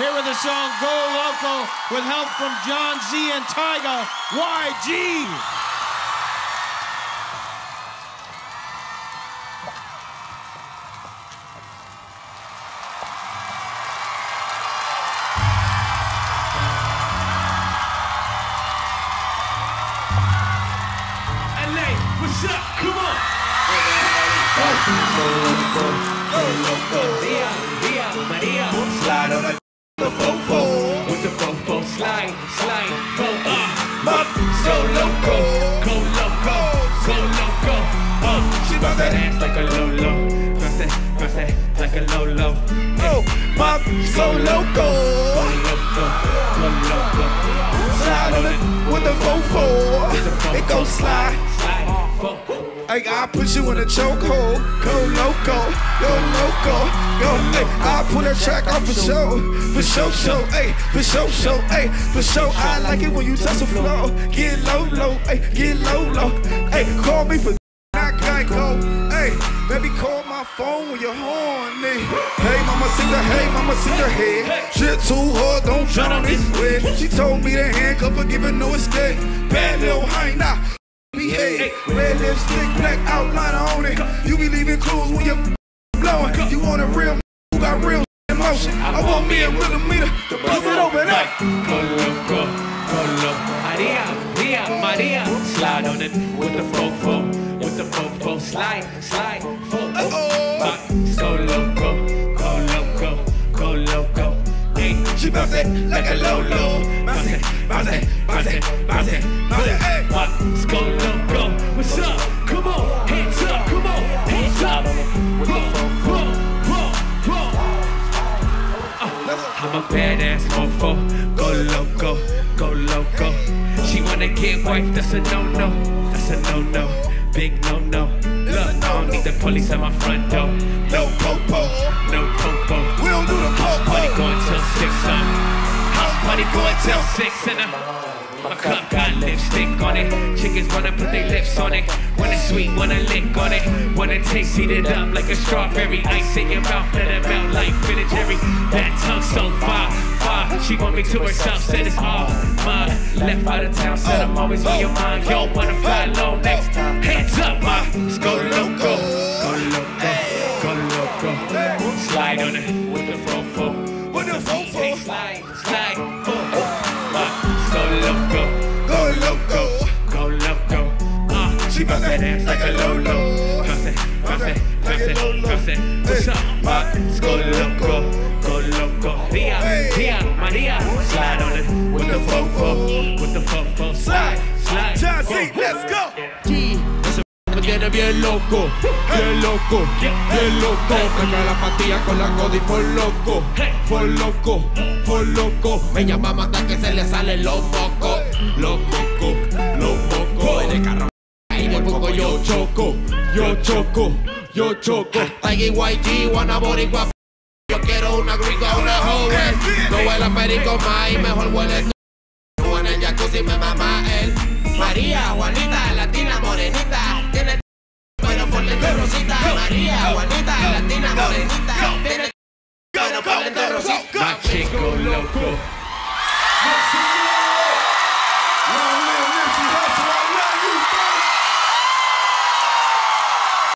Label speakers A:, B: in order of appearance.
A: Here with the song Go Loko with help from Jon Z and Tyga, YG.
B: LA,
C: pop, so loco.
B: Go go.
C: Slide on it with the fofo. It go slide. Hey, I put you in a chokehold. Go loco, go loco, go. Hey, I pull that track off for show, for show, show. Hey, for show, show. Hey, for show. I like it when you touch the floor. Get low, low. Hey, get low, low. Hey, call me for not Geico. Hey, baby, call my phone when you're horny. Hey, mama, sit the hey, mama, sit the head. Shit too hard, don't drown this wet. She told me to handcuff her, give no escape. Bad little hyena. Me head, red lipstick, black outline on it. You be leaving clues when you're blowing. You want a real who got real emotion. I want me a millimeter to bust it open up.
B: Go loco, go loco. Maria, Maria, Maria. Slide on it with the fofo, with the fofo. Slide, slide, fo.
C: She bounce it like a low-low. Bounce it, bounce it, bounce it, bounce it, bounce it. Hey.
B: rock, go loco. What's up? Come on, hands up, come on, hands up. Roll, roll, roll, roll. I'm a badass mofo. Go loco, go loco. She wanna get wife, that's a no no. That's a no no. Big no no. Look, I don't need the police at my front door.
C: No.
B: No going till six and a my cup got lipstick on it. Chickens wanna put their lips on it. Wanna sweet, wanna lick on it. Wanna taste it up like a strawberry. Ice in your mouth, let it melt like Ben and Jerry. That tongue so far, far. She want me to herself, said it's all mine. Left out of town, said I'm always on your mind. Yo, wanna fly low next time. Hands up, ma. Let's go loco. Go loco. Go loco. Slide on it with the fofo.
C: With the fofo.
B: slide, slide, ass like a lolo. Bounce it. What's up, ma? Let's go loco. Go loco. Maria, Maria, Maria. Slide on it with the fofo. With the fofo. Slide, slide.
C: John C, let's go.
D: Me tiene bien loco, bien loco, bien loco. Prende la pastilla con la codi por loco, por loco, por loco. Me llama hasta que se le salen los mocos, los choco, yo choco, yo choco. YG, wanna boricua. Yo quiero una gringa, una joven. No huele perico más y mejor huele tú. En el jacuzzi me mama él. María, Juanita, latina, morenita. Tiene pero por dentro rosita. María, Juanita, latina, morenita. Tiene